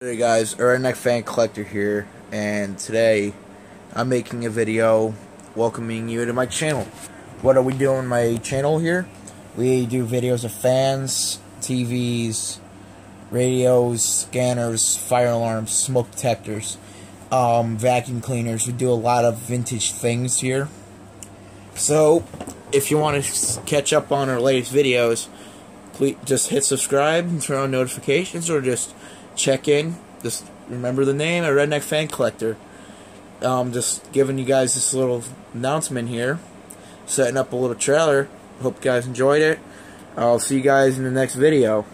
Hey guys, Redneck Fan Collector here, and today I'm making a video welcoming you to my channel. What are we doing my channel here? We do videos of fans, TVs, radios, scanners, fire alarms, smoke detectors, um, vacuum cleaners. We do a lot of vintage things here. So, if you want to catch up on our latest videos, please just hit subscribe and turn on notifications, or just check in. Just remember the name, a Redneck Fan Collector. Um, just giving you guys this little announcement here. Setting up a little trailer. Hope you guys enjoyed it. I'll see you guys in the next video.